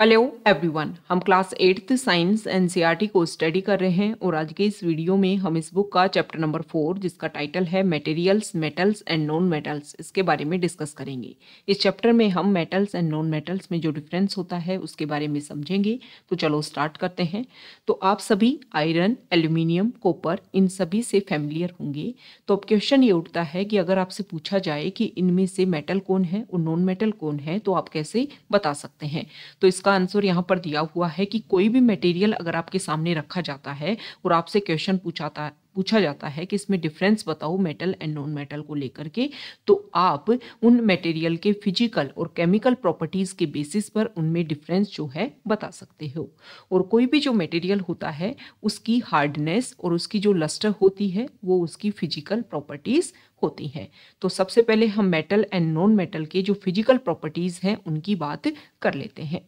Hello everyone हम class eighth science NCERT को study कर रहे हैं और आज के इस वीडियो में हम इस बुक का चैप्टर नंबर फोर जिसका टाइटल है materials metals and non metals इसके बारे में डिस्कस करेंगे। इस चैप्टर में हम मेटल्स एंड नॉन मेटल्स में जो डिफरेंस होता है, उसके बारे में समझेंगे। तो चलो स्टार्ट करते हैं। तो आप सभी आयरन एल्यूमिनियम कॉपर इन सभी से फैमिलियर होंगे। तो अब क्वेश्चन ये उठता है कि अगर आपसे पूछा जाए कि इनमें से मेटल कौन है और नॉन मेटल कौन है तो आप कैसे बता सकते हैं। तो इसका इसका आंसर यहाँ पर दिया हुआ है कि कोई भी मटेरियल अगर आपके सामने रखा जाता है और आपसे क्वेश्चन पूछाता, पूछा जाता है कि इसमें डिफरेंस बताओ मेटल एंड नॉन मेटल को लेकर के तो आप उन मटेरियल के फ़िज़िकल और केमिकल प्रॉपर्टीज़ के बेसिस पर उनमें डिफरेंस जो है बता सकते हो। और कोई भी जो मटेरियल होता है, उसकी हार्डनेस और उसकी जो लस्टर होती है, वो उसकी फ़िज़िकल प्रॉपर्टीज़ होती हैं। तो सबसे पहले हम मेटल एंड नॉन मेटल के जो फ़िज़िकल प्रॉपर्टीज़ हैं, उनकी बात कर लेते हैं।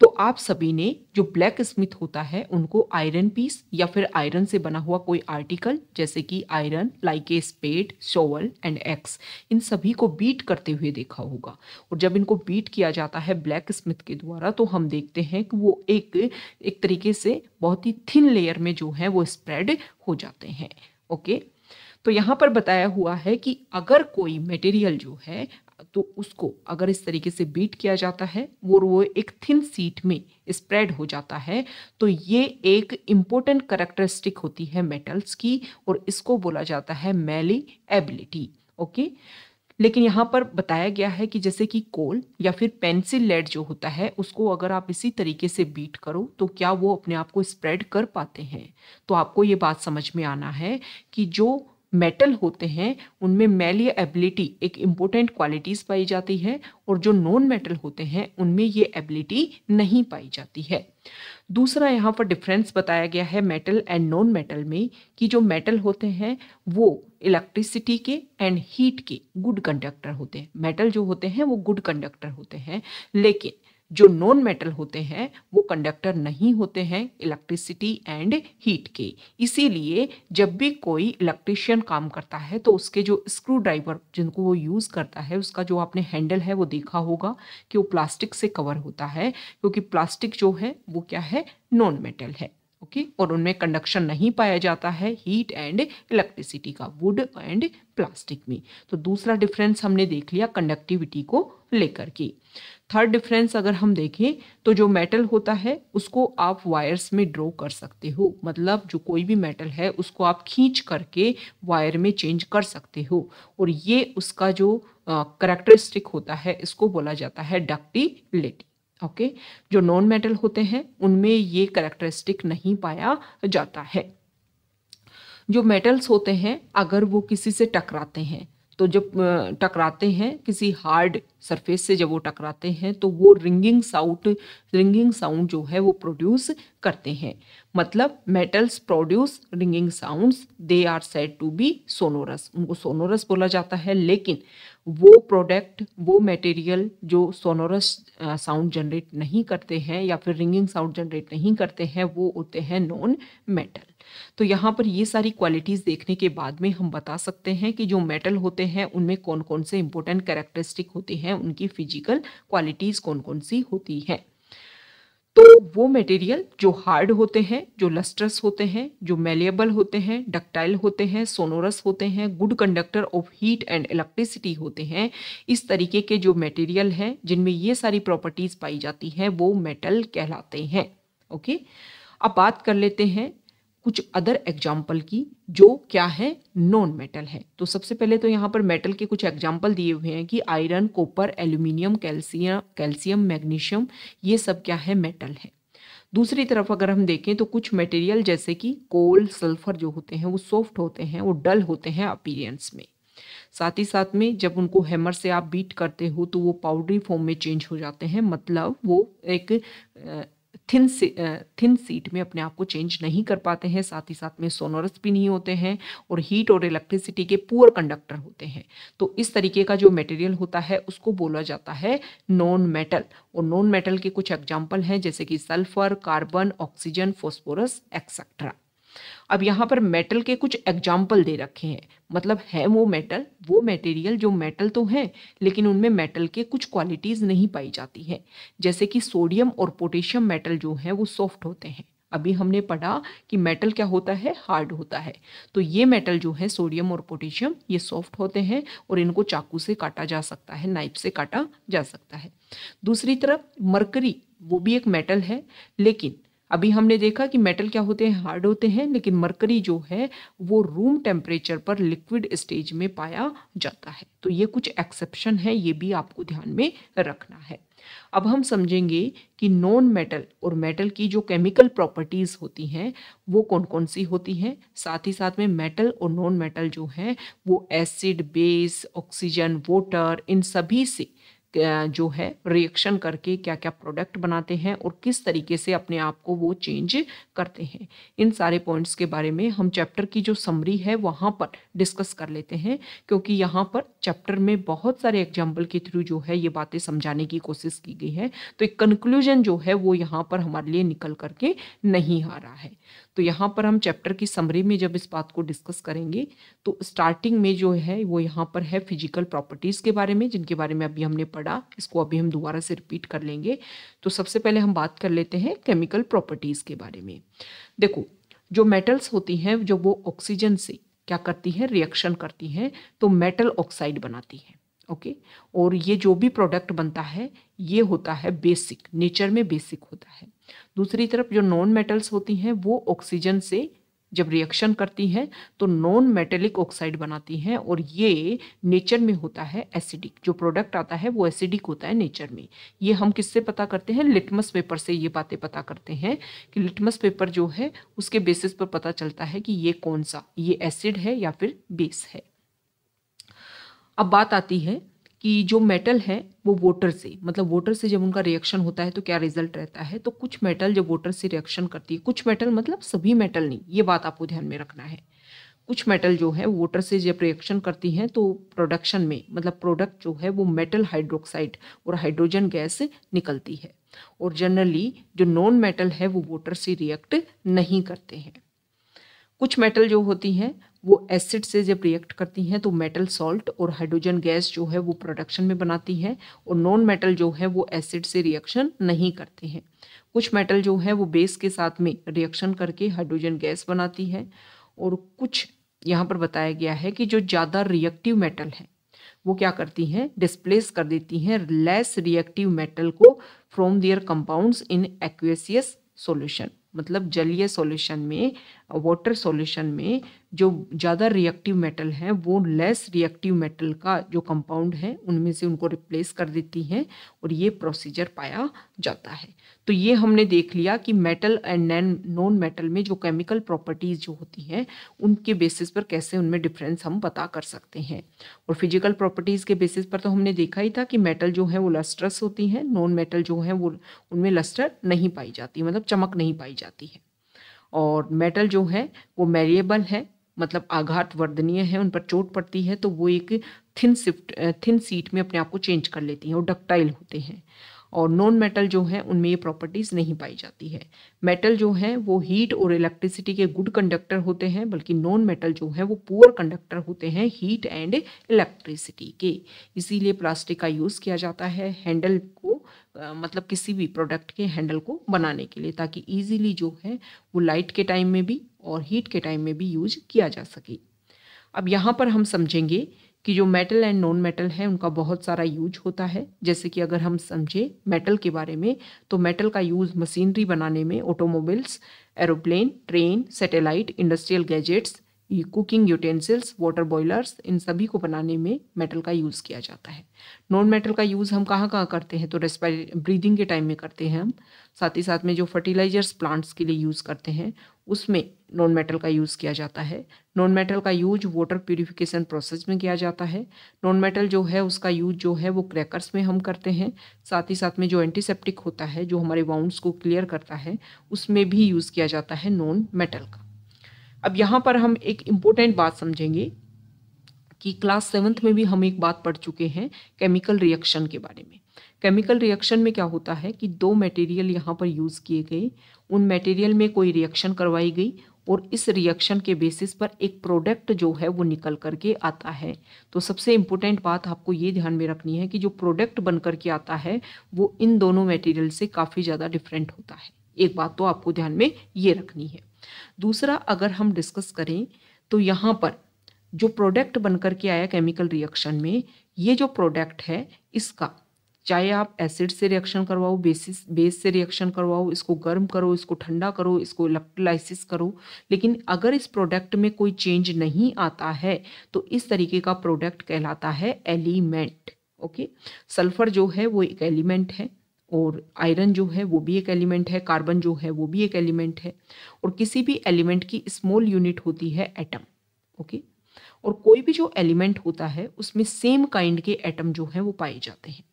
तो आप सभी ने जो ब्लैक स्मिथ होता है, उनको आयरन पीस या फिर आयरन से बना हुआ कोई आर्टिकल जैसे कि iron like a spade shovel and axe इन सभी को बीट करते हुए देखा होगा। और जब इनको बीट किया जाता है ब्लैक स्मिथ के द्वारा तो हम देखते हैं कि वो एक एक तरीके से बहुत ही थिन लेयर में जो है, वो स्प्रेड हो जाते हैं। ओके तो यहाँ पर बताया हुआ है कि अगर कोई मटेरियल जो है तो उसको अगर इस तरीके से बीट किया जाता है, वो वो एक थिन सीट में स्प्रेड हो जाता है तो ये एक इम्पोर्टेंट करेक्टरिस्टिक होती है मेटल्स की और इसको बोला जाता है मैली एबिलिटी ओके लेकिन यहाँ पर बताया गया है कि जैसे कि कोल या फिर पेंसिल लेड जो होता है, उसको अगर आप इसी तरीके से बीट करो तो क्या वो अपने आप को स्प्रेड कर पाते हैं? तो आपको ये बात समझ में आना है कि जो मेटल होते हैं, उनमें मेलिया एबिलिटी एक इम्पोर्टेंट क्वालिटीज़ पाई जाती है और जो नॉन मेटल होते हैं, उनमें ये एबिलिटी नहीं पाई जाती है। दूसरा यहाँ पर डिफरेंस बताया गया है मेटल एंड नॉन मेटल में कि जो मेटल होते हैं, वो इलेक्ट्रिसिटी के एंड हीट के गुड कंडक्टर होते हैं। मेटल जो होते हैं, वो गुड कंडक्टर होते हैं। लेकिन जो नॉन मेटल होते हैं, वो कंडक्टर नहीं होते हैं इलेक्ट्रिसिटी एंड हीट के। इसीलिए जब भी कोई इलेक्ट्रिशियन काम करता है तो उसके जो स्क्रू ड्राइवर जिनको वो यूज़ करता है, उसका जो आपने हैंडल है, वो देखा होगा कि वो प्लास्टिक से कवर होता है, क्योंकि प्लास्टिक जो है, वो क्या है? नॉन मेटल है ओके और उनमें कंडक्शन नहीं पाया जाता है हीट एंड इलेक्ट्रिसिटी का वुड एंड प्लास्टिक में। तो दूसरा डिफरेंस हमने देख लिया कंडक्टिविटी को लेकर के। थर्ड डिफरेंस अगर हम देखें तो जो मेटल होता है, उसको आप वायर्स में ड्रॉ कर सकते हो। मतलब जो कोई भी मेटल है, उसको आप खींच करके वायर में चेंज कर सकते हो। और ये उसका जो करेक्टरिस्टिक होता है, इसको बोला जाता है डक्टिलिटी ओके okay? जो नॉन मेटल होते हैं, उनमें ये करेक्टरिस्टिक नहीं पाया जाता है। जो मेटल्स होते हैं, अगर वो किसी से टकराते हैं तो जब टकराते हैं, किसी हार्ड सरफेस से जब वो टकराते हैं तो वो रिंगिंग साउट रिंगिंग साउंड जो है वो प्रोड्यूस करते हैं। मतलब metals produce ringing sounds they are said to be sonorous उनको सोनोरस बोला जाता है, लेकिन वो प्रोडक्ट वो मटेरियल जो सोनोरस साउंड जनरेट नहीं करते हैं या फिर रिंगिंग साउंड जनरेट नहीं करते हैं, वो होते हैं नॉन मेटल तो यहाँ पर ये सारी क्वालिटीज़ देखने के बाद में हम बता सकते हैं कि जो मेटल होते हैं, उनमें कौन कौन से इंपॉर्टेंट कैरेक्टरिस्टिक होते हैं, उनकी फ़िज़िकल क्वालिटीज़ कौन कौन सी होती हैं। तो वो मटेरियल जो हार्ड होते हैं, जो लस्ट्रस होते हैं, जो मेलेबल होते हैं डक्टाइल होते हैं सोनोरस होते हैं good conductor of heat and electricity होते हैं, इस तरीके के जो मटेरियल हैं, जिनमें ये सारी प्रॉपर्टीज़ पाई जाती हैं, वो मेटल कहलाते हैं ओके अब बात कर लेते हैं कुछ अदर एग्ज़ाम्पल की, जो क्या है? नॉन मेटल है। तो सबसे पहले तो यहाँ पर मेटल के कुछ एग्ज़ाम्पल दिए हुए हैं कि iron copper aluminium calcium calcium magnesium ये सब क्या है? मेटल है। दूसरी तरफ़ अगर हम देखें तो कुछ मटेरियल जैसे कि कोल सल्फ़र जो होते हैं, वो सॉफ्ट होते हैं, वो डल होते हैं अपीरियंस में। साथ ही साथ में जब उनको हैमर से आप बीट करते हो तो वो पाउडरी फॉर्म में चेंज हो जाते हैं। मतलब वो एक थिन थिन सीट में अपने आप को चेंज नहीं कर पाते हैं, साथ ही साथ में सोनोरस भी नहीं होते हैं और हीट और इलेक्ट्रिसिटी के पुअर कंडक्टर होते हैं। तो इस तरीके का जो मटेरियल होता है, उसको बोला जाता है नॉन मेटल और नॉन मेटल के कुछ एग्ज़ाम्पल हैं, जैसे कि sulphur carbon oxygen phosphorus etcetera अब यहाँ पर मेटल के कुछ एग्ज़ाम्पल दे रखे हैं। मतलब है वो मेटल वो मटेरियल जो मेटल तो है, लेकिन उनमें मेटल के कुछ क्वालिटीज़ नहीं पाई जाती है। जैसे कि सोडियम और पोटेशियम मेटल जो हैं, वो सॉफ्ट होते हैं। अभी हमने पढ़ा कि मेटल क्या होता है? हार्ड होता है। तो ये मेटल जो है सोडियम और पोटेशियम ये सॉफ्ट होते हैं और इनको चाकू से काटा जा सकता है नाइफ से काटा जा सकता है। दूसरी तरफ़ मरकरी वो भी एक मेटल है, लेकिन अभी हमने देखा कि मेटल क्या होते हैं? हार्ड होते हैं, लेकिन मरकरी जो है, वो रूम टेम्परेचर पर लिक्विड स्टेज में पाया जाता है। तो ये कुछ एक्सेप्शन है, ये भी आपको ध्यान में रखना है। अब हम समझेंगे कि नॉन मेटल और मेटल की जो केमिकल प्रॉपर्टीज़ होती हैं, वो कौन कौन सी होती हैं? साथ ही साथ में मेटल और नॉन मेटल जो हैं, वो एसिड बेस ऑक्सीजन वाटर इन सभी से जो है रिएक्शन करके क्या क्या प्रोडक्ट बनाते हैं और किस तरीके से अपने आप को वो चेंज करते हैं। इन सारे पॉइंट्स के बारे में हम चैप्टर की जो समरी है, वहाँ पर डिस्कस कर लेते हैं, क्योंकि यहाँ पर चैप्टर में बहुत सारे एग्ज़ाम्पल के थ्रू जो है, ये बातें समझाने की कोशिश की गई है। तो एक कंक्लूजन जो है, वो यहाँ पर हमारे लिए निकल करके नहीं आ रहा है। तो यहाँ पर हम चैप्टर की समरी में जब इस बात को डिस्कस करेंगे तो स्टार्टिंग में जो है, वो यहाँ पर है फ़िज़िकल प्रॉपर्टीज़ के बारे में, जिनके बारे में अभी हमने पढ़ा। इसको अभी हम दोबारा से रिपीट कर लेंगे। तो सबसे पहले हम बात कर लेते हैं केमिकल प्रॉपर्टीज़ के बारे में। देखो, जो मेटल्स होती हैं, जो वो ऑक्सीजन से क्या करती हैं रिएक्शन करती हैं तो मेटल ऑक्साइड बनाती हैं ओके और ये जो भी प्रोडक्ट बनता है, ये होता है बेसिक नेचर में बेसिक होता है। दूसरी तरफ़ जो नॉन मेटल्स होती हैं, वो ऑक्सीजन से जब रिएक्शन करती हैं तो नॉन मेटेलिक ऑक्साइड बनाती हैं और ये नेचर में होता है एसिडिक जो प्रोडक्ट आता है, वो एसिडिक होता है नेचर में। ये हम किससे पता करते हैं? लिटमस पेपर से ये बातें पता करते हैं कि लिटमस पेपर जो है, उसके बेसिस पर पता चलता है कि ये कौन सा, ये एसिड है या फिर बेस है। अब बात आती है कि जो मेटल है, वो वोटर से मतलब वोटर से जब उनका रिएक्शन होता है तो क्या रिज़ल्ट रहता है? तो कुछ मेटल जब वोटर से रिएक्शन करती है, कुछ मेटल मतलब सभी मेटल नहीं, ये बात आपको ध्यान में रखना है। कुछ मेटल जो है वोटर से जब रिएक्शन करती हैं तो प्रोडक्शन में मतलब प्रोडक्ट जो है, वो मेटल हाइड्रोक्साइड और हाइड्रोजन गैस निकलती है। और जनरली जो नॉन मेटल है, वो वोटर से रिएक्ट नहीं करते हैं। कुछ मेटल जो होती हैं वो एसिड से जब रिएक्ट करती हैं तो मेटल सॉल्ट और हाइड्रोजन गैस जो है, वो प्रोडक्शन में बनाती हैं और नॉन मेटल जो है, वो एसिड से रिएक्शन नहीं करते हैं। कुछ मेटल जो है, वो बेस के साथ में रिएक्शन करके हाइड्रोजन गैस बनाती है और कुछ यहाँ पर बताया गया है कि जो ज़्यादा रिएक्टिव मेटल है, वो क्या करती हैं डिस्प्लेस कर देती हैं लेस रिएक्टिव मेटल को from their compounds in aqueous solution मतलब जलीय सॉल्यूशन में वाटर सॉल्यूशन में जो ज़्यादा रिएक्टिव मेटल हैं, वो लेस रिएक्टिव मेटल का जो कंपाउंड है, उनमें से उनको रिप्लेस कर देती हैं और ये प्रोसीजर पाया जाता है। तो ये हमने देख लिया कि मेटल एंड नैन मेटल में जो केमिकल प्रॉपर्टीज़ जो होती हैं, उनके बेसिस पर कैसे उनमें डिफरेंस हम पता कर सकते हैं। और फ़िज़िकल प्रॉपर्टीज़ के बेसिस पर तो हमने देखा ही था कि मेटल जो है, वो लस्ट्रस होती हैं नॉन मेटल जो है, वो उनमें लस्टर नहीं पाई जाती मतलब चमक नहीं पाई जाती है। और मेटल जो है, वो मेरिएबल है मतलब आघात वर्धनीय है, उन पर चोट पड़ती है तो वो एक थिन सिफ्ट थिन सीट में अपने आप को चेंज कर लेती हैं और डक्टाइल होते हैं। और नॉन मेटल जो हैं उनमें ये प्रॉपर्टीज़ नहीं पाई जाती है। मेटल जो हैं वो हीट और इलेक्ट्रिसिटी के गुड कंडक्टर होते हैं बल्कि नॉन मेटल जो है वो पुअर कंडक्टर होते हैं हीट एंड इलेक्ट्रिसिटी के। इसीलिए प्लास्टिक का यूज़ किया जाता है हैंडल को आ, मतलब किसी भी प्रोडक्ट के हैंडल को बनाने के लिए ताकि ईजिली जो है वो लाइट के टाइम में भी और हीट के टाइम में भी यूज़ किया जा सके। अब यहाँ पर हम समझेंगे कि जो मेटल एंड नॉन मेटल है, उनका बहुत सारा यूज़ होता है। जैसे कि अगर हम समझे मेटल के बारे में तो मेटल का यूज़ मशीनरी बनाने में automobiles aeroplane train satellite industrial gadgets cooking utensils water boilers इन सभी को बनाने में मेटल का यूज़ किया जाता है। नॉन मेटल का यूज़ हम कहाँ कहाँ करते हैं? तो रेस्पायरे ब्रीदिंग के टाइम में करते हैं हम। साथ ही साथ में जो फर्टिलाइजर्स प्लांट्स के लिए यूज़ करते हैं, उसमें नॉन मेटल का यूज़ किया जाता है। नॉन मेटल का यूज़ वाटर प्यूरिफिकेशन प्रोसेस में किया जाता है। नॉन मेटल जो है, उसका यूज़ जो है, वो क्रैकर्स में हम करते हैं। साथ ही साथ में जो एंटीसेप्टिक होता है, जो हमारे वाउंड्स को क्लियर करता है, उसमें भी यूज़ किया जाता है नॉन मेटल का। अब यहाँ पर हम एक इम्पोर्टेंट बात समझेंगे कि क्लास सेवन्थ में भी हम एक बात पढ़ चुके हैं केमिकल रिएक्शन के बारे में। केमिकल रिएक्शन में क्या होता है कि दो मटेरियल यहाँ पर यूज़ किए गए। उन मटेरियल में कोई रिएक्शन करवाई गई और इस रिएक्शन के बेसिस पर एक प्रोडक्ट जो है वो निकल करके आता है। तो सबसे इम्पोर्टेंट बात आपको ये ध्यान में रखनी है कि जो प्रोडक्ट बन करके आता है, वो इन दोनों मटेरियल से काफ़ी ज़्यादा डिफरेंट होता है। एक बात तो आपको ध्यान में ये रखनी है। दूसरा, अगर हम डिस्कस करें तो यहाँ पर जो प्रोडक्ट बन करके आया केमिकल रिएक्शन में, ये जो प्रोडक्ट है, इसका चाहे आप एसिड से रिएक्शन करवाओ बेसिस बेस से रिएक्शन करवाओ, इसको गर्म करो, इसको ठंडा करो, इसको इलेक्ट्रोलाइसिस करो। लेकिन अगर इस प्रोडक्ट में कोई चेंज नहीं आता है तो इस तरीके का प्रोडक्ट कहलाता है एलिमेंट ओके सल्फ़र जो है वो एक एलिमेंट है और आयरन जो है वो भी एक एलिमेंट है कार्बन जो है वो भी एक एलिमेंट है और किसी भी एलिमेंट की स्मॉल यूनिट होती है एटम ओके और कोई भी जो एलिमेंट होता है, उसमें सेम काइंड के एटम जो हैं वो पाए जाते हैं।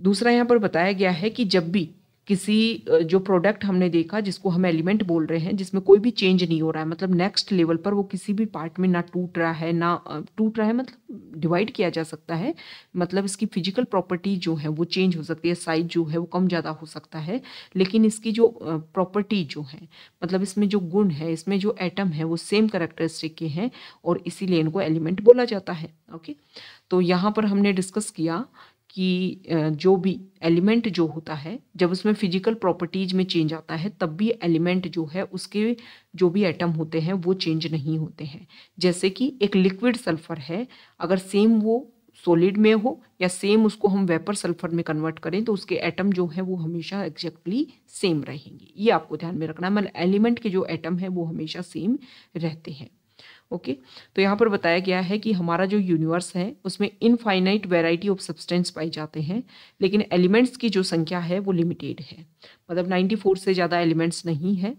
दूसरा यहाँ पर बताया गया है कि जब भी किसी जो प्रोडक्ट हमने देखा जिसको हम एलिमेंट बोल रहे हैं, जिसमें कोई भी चेंज नहीं हो रहा है मतलब नेक्स्ट लेवल पर वो किसी भी पार्ट में ना टूट रहा है, ना टूट रहा है मतलब डिवाइड किया जा सकता है मतलब इसकी फ़िज़िकल प्रॉपर्टी जो है वो चेंज हो सकती है साइज़ जो है वो कम ज़्यादा हो सकता है, लेकिन इसकी जो प्रॉपर्टी जो है मतलब इसमें जो गुण है, इसमें जो एटम है वो सेम करेक्टरिस्टिक के हैं और इसीलिए इनको एलिमेंट बोला जाता है ओके तो यहाँ पर हमने डिस्कस किया कि जो भी एलिमेंट जो होता है, जब उसमें फ़िज़िकल प्रॉपर्टीज़ में चेंज आता है, तब भी एलिमेंट जो है, उसके जो भी एटम होते हैं, वो चेंज नहीं होते हैं। जैसे कि एक लिक्विड सल्फ़र है, अगर सेम वो सॉलिड में हो या सेम उसको हम वेपर सल्फ़र में कन्वर्ट करें तो उसके एटम जो है, वो हमेशा एग्जैक्टली सेम रहेंगे। ये आपको ध्यान में रखना है। मतलब एलिमेंट के जो एटम है, वो हमेशा सेम रहते हैं। ओके? तो यहाँ पर बताया गया है कि हमारा जो यूनिवर्स है, उसमें इनफाइनाइट वेराइटी ऑफ़ सब्सटेंस पाए जाते हैं, लेकिन एलिमेंट्स की जो संख्या है, वो लिमिटेड है। मतलब 94 से ज़्यादा एलिमेंट्स नहीं है,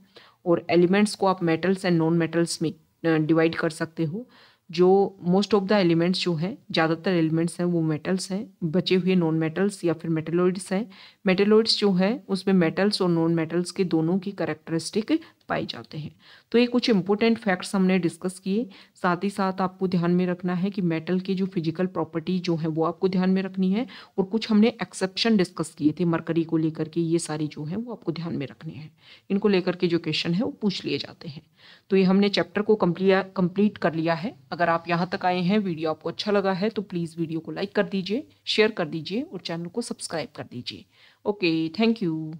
और एलिमेंट्स को आप मेटल्स एंड नॉन मेटल्स में डिवाइड कर सकते हो। जो मोस्ट ऑफ़ द एलिमेंट्स जो हैं, ज़्यादातर एलिमेंट्स हैं, वो मेटल्स हैं, बचे हुए नॉन मेटल्स या फिर मेटेलॉइड्स हैं। मेटेलॉइड्स जो है, उसमें मेटल्स और नॉन मेटल्स के दोनों की करेक्टरिस्टिक पाए जाते हैं। तो ये कुछ इंपॉर्टेंट फैक्ट्स हमने डिस्कस किए। साथ ही साथ आपको ध्यान में रखना है कि मेटल की जो फ़िज़िकल प्रॉपर्टी जो है, वो आपको ध्यान में रखनी है और कुछ हमने एक्सेप्शन डिस्कस किए थे मरकरी को लेकर के, ये सारी जो है, वो आपको ध्यान में रखने हैं। इनको लेकर के जो क्वेश्चन है, वो पूछ लिए जाते हैं। तो ये हमने चैप्टर को कंप्लीट कर लिया है। अगर आप यहाँ तक आए हैं वीडियो आपको अच्छा लगा है तो प्लीज़ वीडियो को लाइक कर दीजिए शेयर कर दीजिए और चैनल को सब्सक्राइब कर दीजिए। Okay thank you